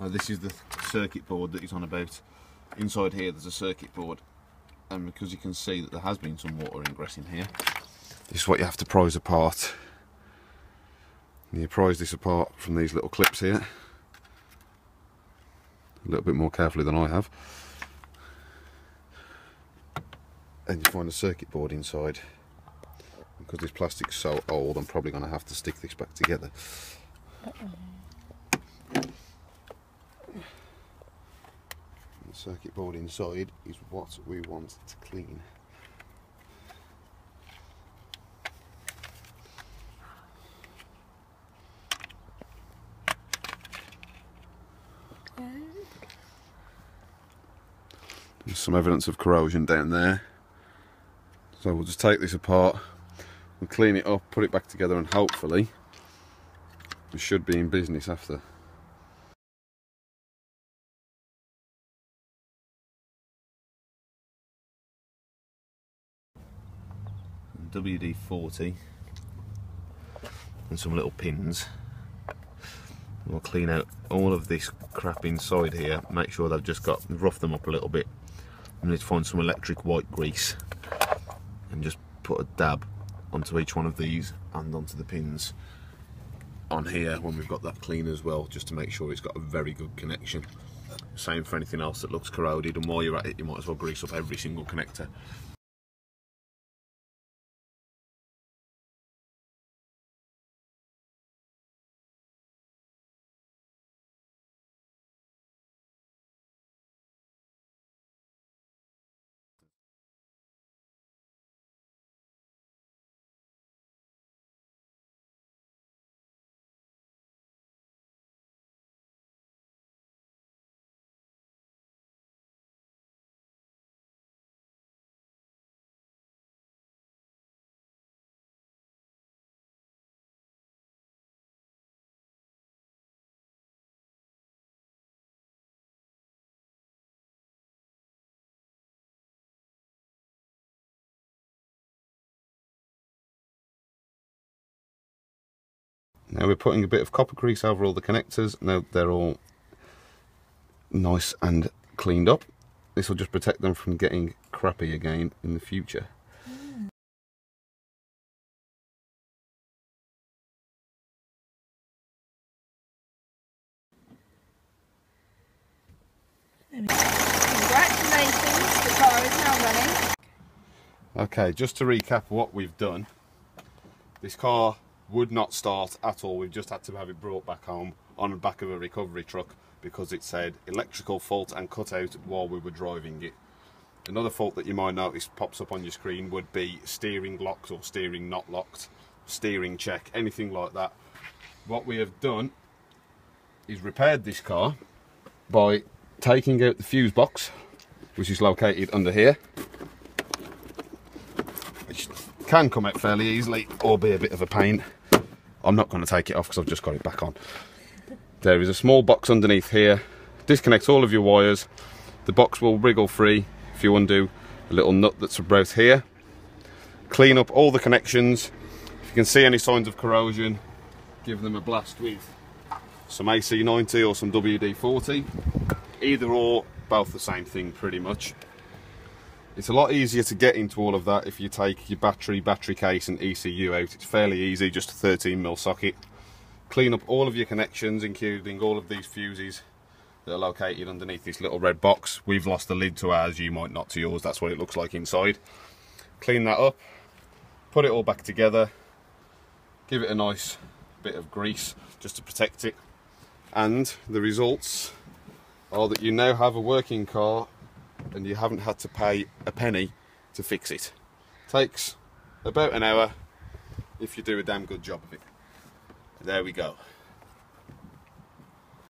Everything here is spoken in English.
Uh, this is the circuit board that he's on about. Inside here there's a circuit board and because you can see that there has been some water ingress in here. This is what you have to prise apart. And you prise this apart from these little clips here. A little bit more carefully than I have. And you find a circuit board inside. Because this plastic's so old, I'm probably going to have to stick this back together. Uh -oh. The circuit board inside is what we want to clean. There's some evidence of corrosion down there. So we'll just take this apart, we'll clean it up, put it back together and hopefully we should be in business after. WD-40 and some little pins. We'll clean out all of this crap inside here, make sure they've just got, rough them up a little bit. We need to find some electric white grease and just put a dab onto each one of these and onto the pins on here when we've got that clean as well, just to make sure it's got a very good connection. Same for anything else that looks corroded and while you're at it you might as well grease up every single connector. Now we're putting a bit of copper grease over all the connectors. Now they're all nice and cleaned up. This will just protect them from getting crappy again in the future. Congratulations, the car is now running. Okay, just to recap what we've done. This car would not start at all. We've just had to have it brought back home on the back of a recovery truck because it said electrical fault and cut out while we were driving it. Another fault that you might notice pops up on your screen would be steering locked or steering not locked, steering check, anything like that. What we have done is repaired this car by taking out the fuse box, which is located under here, which can come out fairly easily or be a bit of a pain. I'm not going to take it off because I've just got it back on. There is a small box underneath here. Disconnect all of your wires. The box will wriggle free if you undo a little nut that's about here. Clean up all the connections. If you can see any signs of corrosion, give them a blast with some AC90 or some WD-40. Either or, both the same thing pretty much. It's a lot easier to get into all of that if you take your battery, battery case and ECU out. It's fairly easy, just a 13mm socket. Clean up all of your connections, including all of these fuses that are located underneath this little red box. We've lost the lid to ours, you might not to yours, that's what it looks like inside. Clean that up, put it all back together, give it a nice bit of grease just to protect it. And the results are that you now have a working car and you haven't had to pay a penny to fix it. Takes about an hour if you do a damn good job of it. There we go.